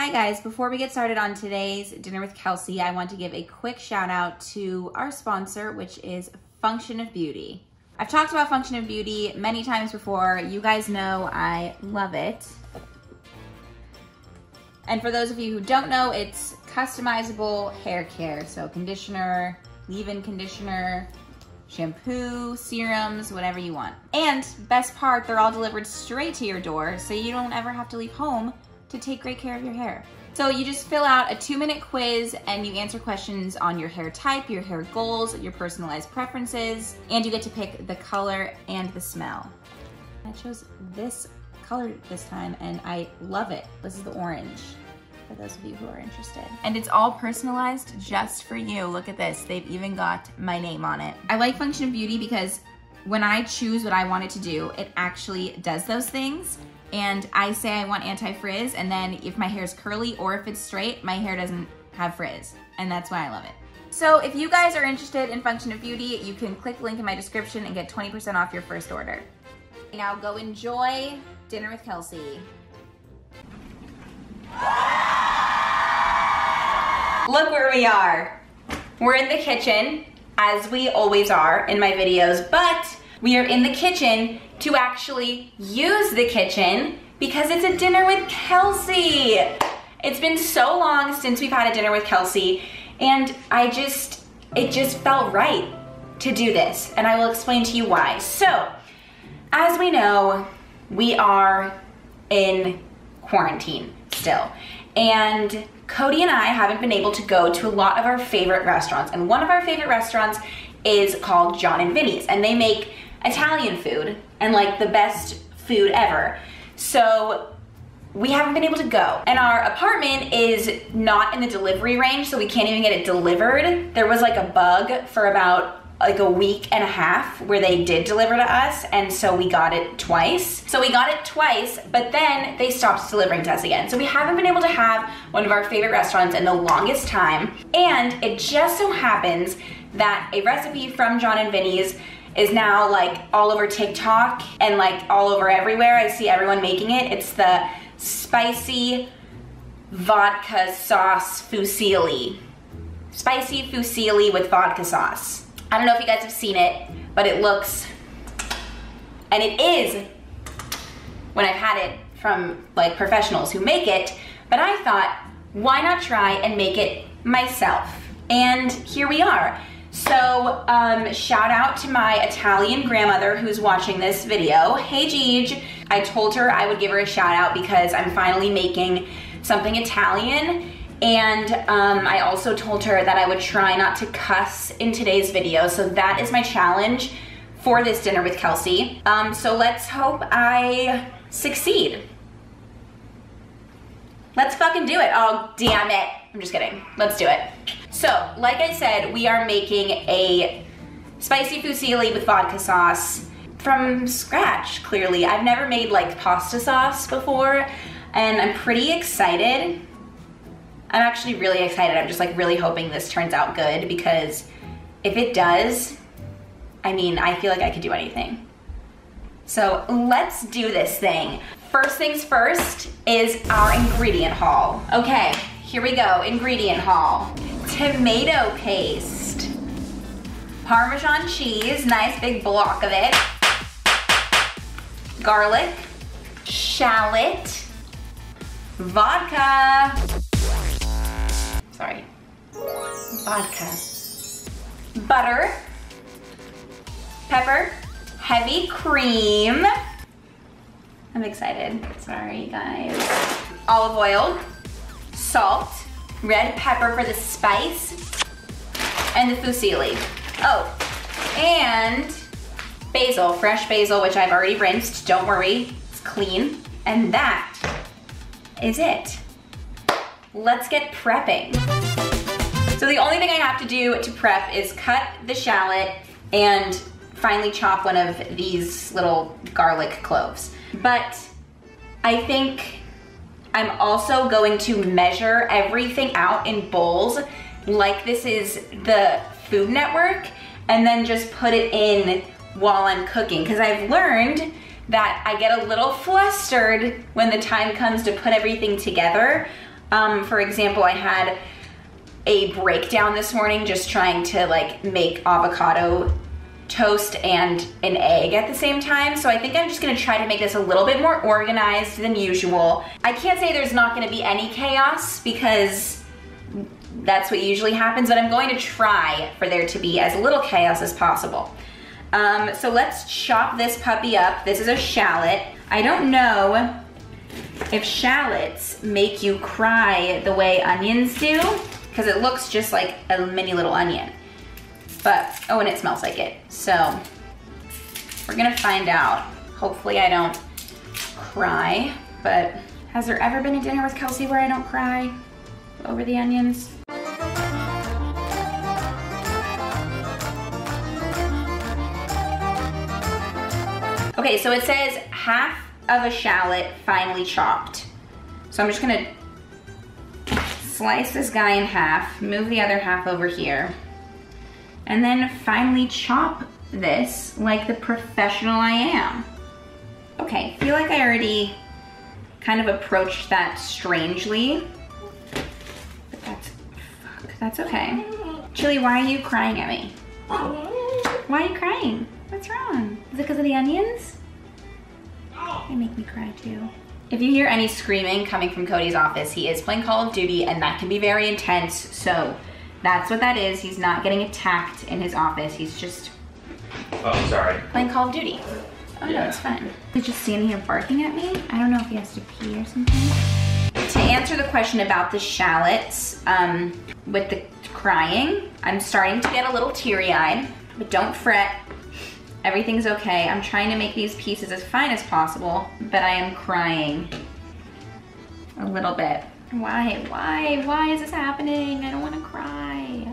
Hi guys, before we get started on today's Dinner with Kelsey, I want to give a quick shout out to our sponsor, which is Function of Beauty. I've talked about Function of Beauty many times before. You guys know I love it. And for those of you who don't know, it's customizable hair care. So conditioner, leave-in conditioner, shampoo, serums, whatever you want. And best part, they're all delivered straight to your door, so you don't ever have to leave home to take great care of your hair. So you just fill out a two minute quiz and you answer questions on your hair type, your hair goals, your personalized preferences, and you get to pick the color and the smell. I chose this color this time and I love it. This is the orange for those of you who are interested. And it's all personalized just for you. Look at this. They've even got my name on it. I like Function of Beauty because when I choose what I want it to do, it actually does those things and I say I want anti-frizz and then if my hair is curly or if it's straight, my hair doesn't have frizz and that's why I love it. So if you guys are interested in Function of Beauty, you can click the link in my description and get 20% off your first order. Now go enjoy dinner with Kelsey. Look where we are. We're in the kitchen, as we always are in my videos, but we are in the kitchen to actually use the kitchen because it's a dinner with Kelsey. It's been so long since we've had a dinner with Kelsey and I just, it just felt right to do this and I will explain to you why. So, as we know, we are in quarantine still and Cody and I haven't been able to go to a lot of our favorite restaurants and one of our favorite restaurants is called Jon and Vinny's and they make Italian food and like the best food ever. So we haven't been able to go. And our apartment is not in the delivery range, so we can't even get it delivered. There was like a bug for about like a week and a half where they did deliver to us and so we got it twice. So we got it twice, but then they stopped delivering to us again. So we haven't been able to have one of our favorite restaurants in the longest time. And it just so happens that a recipe from Jon and Vinny's is now like all over TikTok and like all over everywhere. I see everyone making it. It's the spicy vodka sauce fusilli. Spicy fusilli with vodka sauce. I don't know if you guys have seen it, but it looks, and it is, when I've had it from like professionals who make it, but I thought, why not try and make it myself? And here we are. So um, shout out to my Italian grandmother who's watching this video. Hey Gigi. I told her I would give her a shout out because I'm finally making something Italian and um, I also told her that I would try not to cuss in today's video. So that is my challenge for this dinner with Kelsey. Um, so let's hope I succeed. Let's fucking do it. Oh, damn it. I'm just kidding. Let's do it. So, like I said, we are making a spicy fusilli with vodka sauce from scratch, clearly. I've never made like pasta sauce before, and I'm pretty excited. I'm actually really excited. I'm just like really hoping this turns out good because if it does, I mean, I feel like I could do anything. So let's do this thing. First things first is our ingredient haul. Okay, here we go, ingredient haul. Tomato paste. Parmesan cheese, nice big block of it. Garlic, shallot, vodka. Sorry, vodka. Butter, pepper, heavy cream. I'm excited, sorry guys. Olive oil, salt, red pepper for the spice, and the fusilli. Oh, and basil, fresh basil, which I've already rinsed, don't worry, it's clean. And that is it. Let's get prepping. So the only thing I have to do to prep is cut the shallot and finally chop one of these little garlic cloves. But I think I'm also going to measure everything out in bowls like this is the Food Network and then just put it in while I'm cooking. Because I've learned that I get a little flustered when the time comes to put everything together. Um, for example, I had a breakdown this morning just trying to like make avocado toast and an egg at the same time. So I think I'm just gonna try to make this a little bit more organized than usual. I can't say there's not gonna be any chaos because that's what usually happens, but I'm going to try for there to be as little chaos as possible. Um, so let's chop this puppy up. This is a shallot. I don't know if shallots make you cry the way onions do, because it looks just like a mini little onion. But, oh, and it smells like it. So, we're gonna find out. Hopefully I don't cry, but has there ever been a dinner with Kelsey where I don't cry over the onions? Okay, so it says half of a shallot finely chopped. So I'm just gonna slice this guy in half, move the other half over here, and then finely chop this like the professional I am. Okay, feel like I already kind of approached that strangely, but that's, fuck, that's okay. Chili, why are you crying at me? Why are you crying? What's wrong? Is it because of the onions? They make me cry too. If you hear any screaming coming from Cody's office, he is playing Call of Duty and that can be very intense. So that's what that is. He's not getting attacked in his office. He's just Oh, sorry. playing Call of Duty. Oh no, it's fine. He's just standing here barking at me. I don't know if he has to pee or something. To answer the question about the shallots, um, with the crying, I'm starting to get a little teary-eyed, but don't fret. Everything's okay. I'm trying to make these pieces as fine as possible, but I am crying a little bit. Why, why, why is this happening? I don't wanna cry.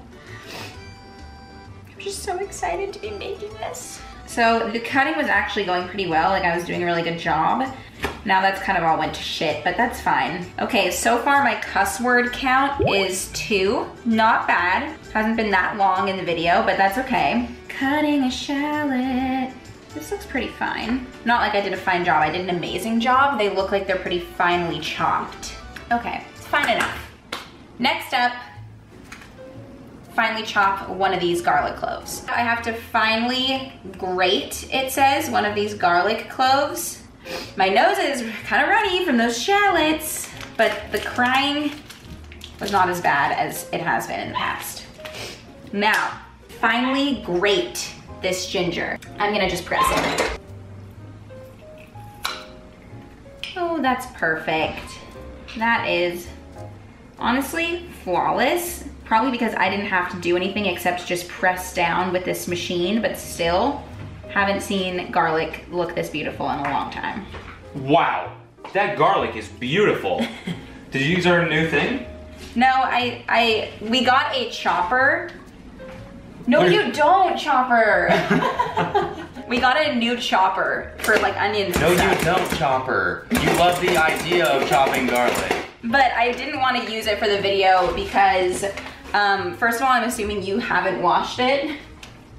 I'm just so excited to be making this. So the cutting was actually going pretty well, like I was doing a really good job. Now that's kind of all went to shit, but that's fine. Okay, so far my cuss word count is two. Not bad. Hasn't been that long in the video, but that's okay. Cutting a shallot. This looks pretty fine. Not like I did a fine job, I did an amazing job. They look like they're pretty finely chopped. Okay, it's fine enough. Next up, finely chop one of these garlic cloves. I have to finely grate, it says, one of these garlic cloves. My nose is kind of runny from those shallots, but the crying was not as bad as it has been in the past. Now, finally grate this ginger. I'm gonna just press it. Oh, that's perfect. That is honestly flawless. Probably because I didn't have to do anything except just press down with this machine, but still haven't seen garlic look this beautiful in a long time. Wow, that garlic is beautiful. Did you use our new thing? No, I, I, we got a chopper. No, you don't, chopper. we got a new chopper for like onions No, you don't, Chopper. You love the idea of chopping garlic. But I didn't want to use it for the video because, um, first of all, I'm assuming you haven't washed it.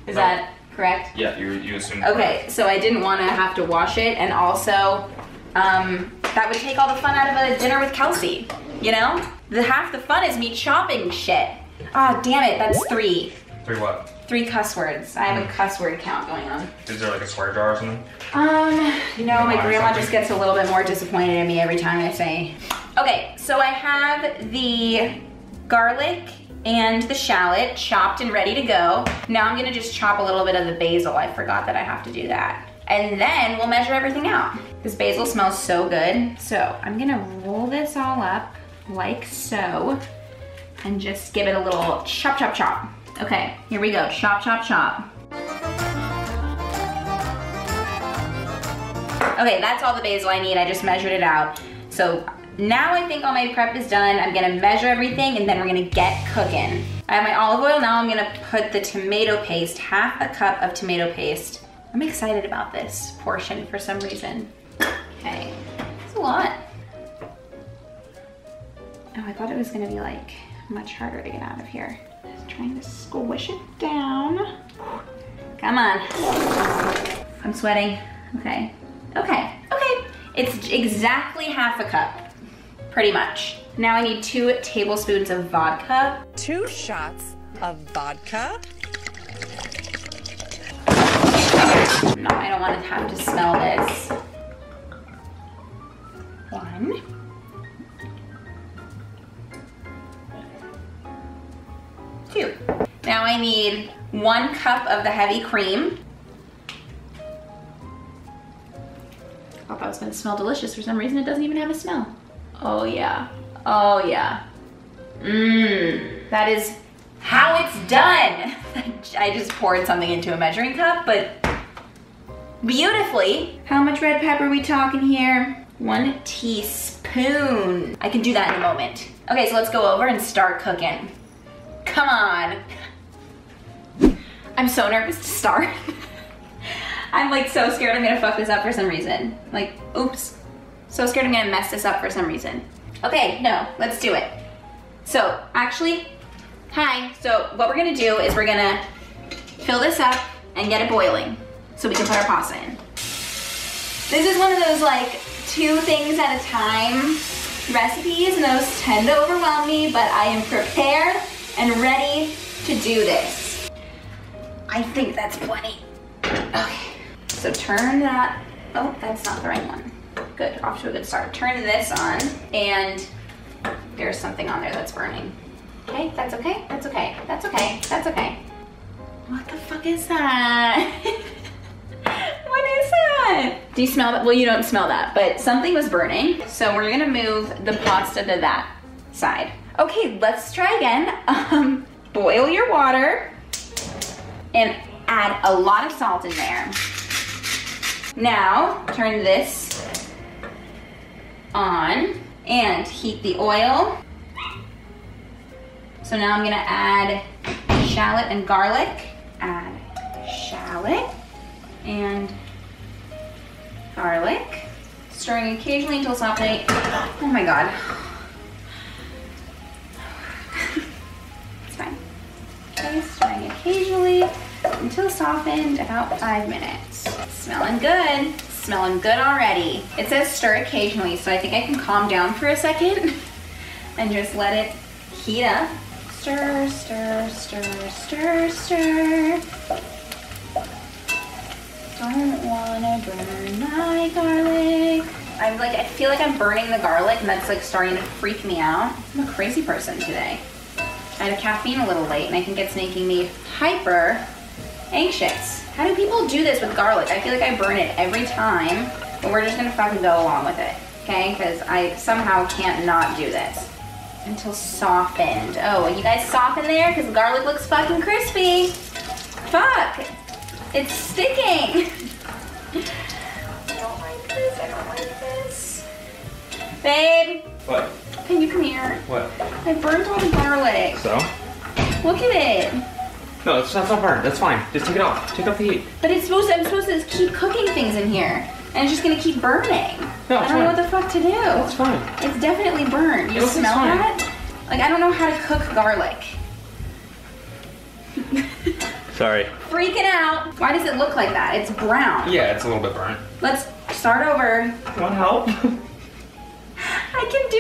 Is No. that correct? Yeah, you, you assumed. Okay, so I didn't want to have to wash it, and also, um, that would take all the fun out of a dinner with Kelsey. You know, the half the fun is me chopping shit. Ah, damn it, that's three, Three what? Three cuss words. I have a cuss word count going on. Is there like a swear jar or something? Um, no, my grandma just gets a little bit more disappointed in me every time I say. Okay, so I have the garlic and the shallot chopped and ready to go. Now I'm gonna just chop a little bit of the basil. I forgot that I have to do that. And then we'll measure everything out. This basil smells so good. So I'm gonna roll this all up like so and just give it a little chop, chop, chop. Okay, here we go, chop, chop, chop. Okay, that's all the basil I need. I just measured it out. So now I think all my prep is done. I'm gonna measure everything and then we're gonna get cooking. I have my olive oil. Now I'm gonna put the tomato paste, half a cup of tomato paste. I'm excited about this portion for some reason. Okay, it's a lot. Oh, I thought it was gonna be like much harder to get out of here. Trying to squish it down. Come on. I'm sweating. Okay. Okay. Okay. It's exactly half a cup. Pretty much. Now I need two tablespoons of vodka. Two shots of vodka. No, I don't want to have to smell this. One. I need one cup of the heavy cream. I thought that was gonna smell delicious. For some reason, it doesn't even have a smell. Oh yeah. Oh yeah. Mmm. That is how it's done. I just poured something into a measuring cup, but beautifully. How much red pepper we talking here? One teaspoon. I can do that in a moment. Okay, so let's go over and start cooking. Come on. I'm so nervous to start. I'm like so scared I'm gonna fuck this up for some reason. Like, oops. So scared I'm gonna mess this up for some reason. Okay, no, let's do it. So, actually, hi. So what we're gonna do is we're gonna fill this up and get it boiling so we can put our pasta in. This is one of those like two things at a time recipes and those tend to overwhelm me, but I am prepared and ready to do this. I think that's plenty. Okay, so turn that, oh, that's not the right one. Good, off to a good start. Turn this on and there's something on there that's burning. Okay, that's okay, that's okay, that's okay, that's okay. What the fuck is that? what is that? Do you smell that? Well, you don't smell that, but something was burning. So we're gonna move the pasta to that side. Okay, let's try again. Um, boil your water and add a lot of salt in there. Now, turn this on and heat the oil. So now I'm gonna add shallot and garlic. Add shallot and garlic. Stirring occasionally until softening. Oh my god. Okay, stirring occasionally until softened, about five minutes. Smelling good. Smelling good already. It says stir occasionally, so I think I can calm down for a second and just let it heat up. Stir, stir, stir, stir, stir. Don't wanna burn my garlic. I'm like, I feel like I'm burning the garlic and that's like starting to freak me out. I'm a crazy person today. I had a caffeine a little late and I think it's making me hyper anxious. How do people do this with garlic? I feel like I burn it every time, but we're just gonna fucking go along with it, okay? Because I somehow can't not do this. Until softened. Oh, you guys soften there? Because the garlic looks fucking crispy. Fuck. It's sticking. I don't like this, I don't like this. Babe, What? Can you come here? What? I burnt all the garlic. So? Look at it. No, it's not, it's not burned. That's fine. Just take it off. Take off the heat. But it's supposed to, I'm supposed to keep cooking things in here. And it's just gonna keep burning. No, I don't know what the fuck to do. It's fine. It's definitely burned. You It smell fine. that? Like I don't know how to cook garlic. Sorry. Freaking out. Why does it look like that? It's brown. Yeah, it's a little bit burnt. Let's start over. Want help?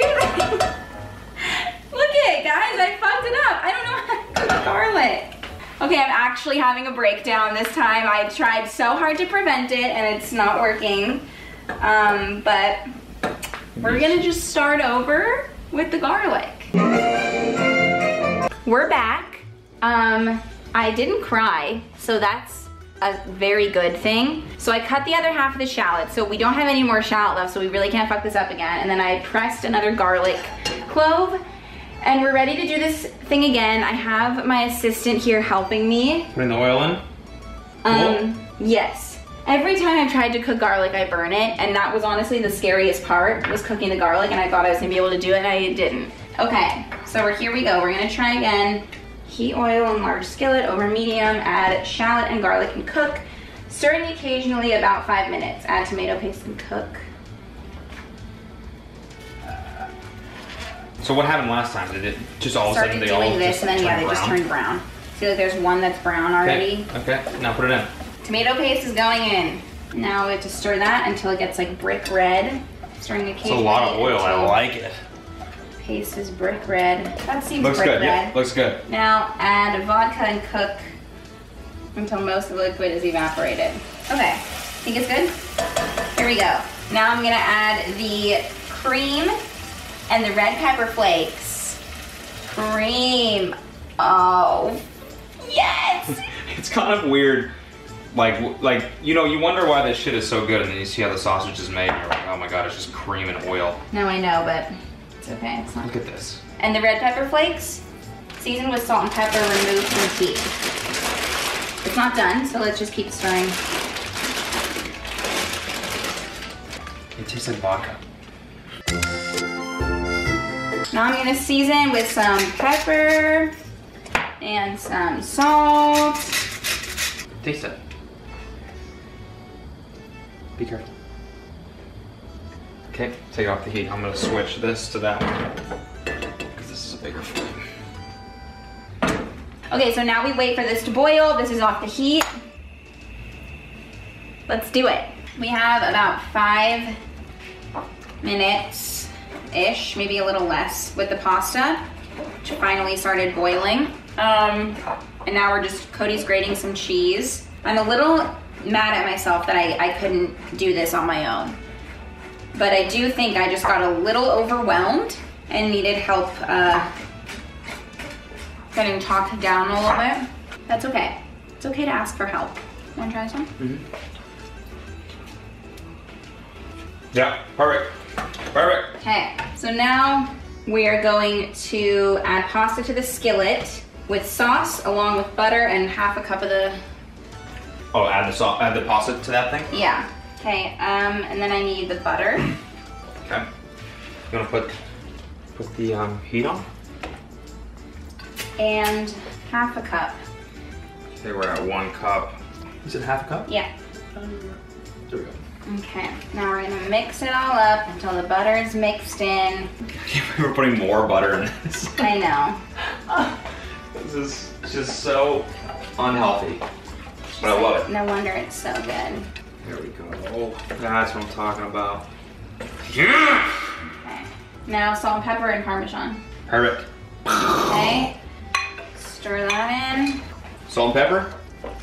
Look at it, guys. I fucked it up. I don't know how to cook garlic. Okay, I'm actually having a breakdown this time. I tried so hard to prevent it and it's not working. Um, but we're gonna just start over with the garlic. We're back. Um, I didn't cry, so that's a very good thing. So I cut the other half of the shallot, so we don't have any more shallot left, so we really can't fuck this up again. And then I pressed another garlic clove, and we're ready to do this thing again. I have my assistant here helping me. Putting the oil in? Um, yes. Every time I've tried to cook garlic, I burn it, and that was honestly the scariest part, was cooking the garlic, and I thought I was gonna be able to do it, and I didn't. Okay, so we're here we go. We're gonna try again. Heat oil in large skillet over medium, add shallot and garlic and cook. Stirring occasionally about five minutes. Add tomato paste and cook. So what happened last time? Did it just all of a sudden they all doing this, just and then yeah, they just brown? turned brown. See, like there's one that's brown already. Okay. okay, now put it in. Tomato paste is going in. Now we have to stir that until it gets like brick red. Stirring the. It's a lot of oil. I like it. Paste is brick red. That seems Looks brick good. red. Yeah, looks good. Now add vodka and cook until most of the liquid is evaporated. Okay, think it's good? Here we go. Now I'm gonna add the cream and the red pepper flakes. Cream. Oh, yes! It's kind of weird. Like, like you know, you wonder why this shit is so good, and then you see how the sausage is made, and you're like, oh my god, it's just cream and oil. no, I know, but okay. It's not. Look at this. And the red pepper flakes, seasoned with salt and pepper, removed from heat. It's not done, so let's just keep stirring. It tastes like vodka. Now I'm gonna season with some pepper and some salt. Taste it. Be careful. Okay, take off the heat. I'm gonna switch this to that because this is a bigger flame. Okay, so now we wait for this to boil. This is off the heat. Let's do it. We have about five minutes ish, maybe a little less, with the pasta, which finally started boiling. Um, and now we're just, Cody's grating some cheese. I'm a little mad at myself that I, I couldn't do this on my own. But I do think I just got a little overwhelmed and needed help uh, getting talked down a little bit. That's okay. It's okay to ask for help. Wanna try some? Yeah, perfect. Perfect. Okay, so now we are going to add pasta to the skillet with sauce along with butter and half a cup of the, Oh, add the sauce, add the pasta to that thing. yeah. Okay, um, and then I need the butter. Okay. You wanna put put the um, heat on? And half a cup. Okay, we're at one cup. You said half a cup? Yeah. There we go. Okay, now we're gonna mix it all up until the butter is mixed in. we're putting more butter in this. I know. This is just so unhealthy. But I love it. No wonder it's so good. There we go. Oh, that's what I'm talking about. Yeah! Okay. Now salt and pepper and parmesan. Perfect. Okay. Stir that in. Salt and pepper?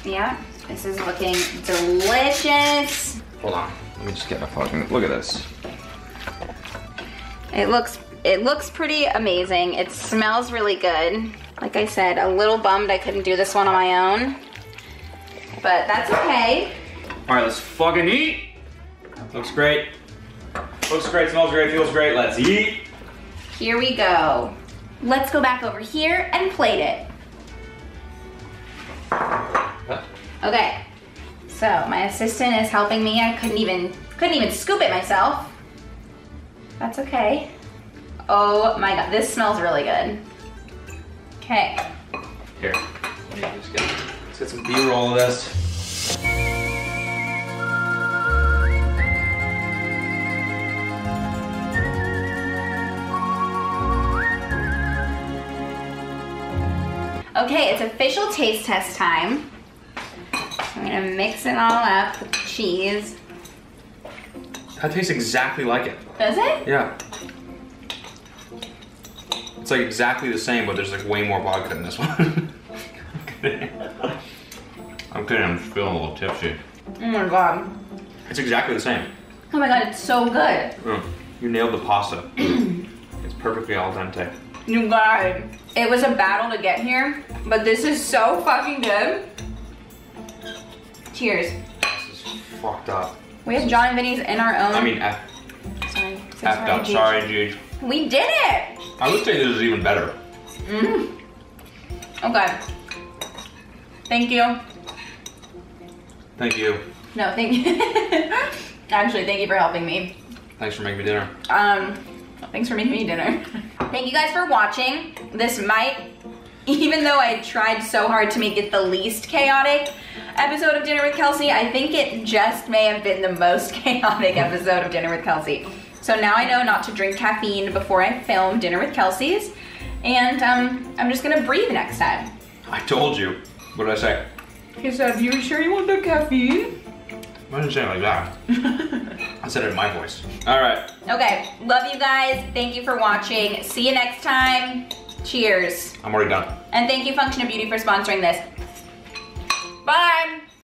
Yeah. This is looking delicious. Hold on. Let me just get my fucking. Look at this. It looks it looks pretty amazing. It smells really good. Like I said, a little bummed I couldn't do this one on my own. But that's okay. Alright, let's fucking eat. Looks great. Looks great, smells great, feels great. Let's eat. Here we go. Let's go back over here and plate it. Okay. So my assistant is helping me. I couldn't even couldn't even scoop it myself. That's okay. Oh my god, this smells really good. Okay. Here. Let me just get, let's get some B-roll of this. Okay, it's official taste test time. I'm gonna mix it all up with cheese. That tastes exactly like it. Does it? Yeah. It's like exactly the same, but there's like way more vodka in this one. I'm kidding. I'm kidding, I'm feeling a little tipsy. Oh my god. It's exactly the same. Oh my god, it's so good. Mm, you nailed the pasta. it's perfectly al dente. You guys, it was a battle to get here, but this is so fucking good. Cheers. This is fucked up. We have Jon and Vinny's in our own. I mean, F, sorry. So. Gigi. Sorry, dude. We did it. I would say this is even better. Mm. Okay. Thank you. Thank you. No, thank you. Actually, thank you for helping me. Thanks for making me dinner. Um, thanks for making me dinner. Thank you guys for watching. This might, even though I tried so hard to make it the least chaotic episode of Dinner with Kelsey, I think it just may have been the most chaotic episode of Dinner with Kelsey. So now I know not to drink caffeine before I film Dinner with Kelsey's, and um, I'm just gonna breathe next time. I told you. What did I say? He said, you sure you want the caffeine? I didn't say it like that. I said it in my voice. All right. Okay, love you guys. Thank you for watching. See you next time. Cheers. I'm already done. And thank you Function of Beauty for sponsoring this. Bye.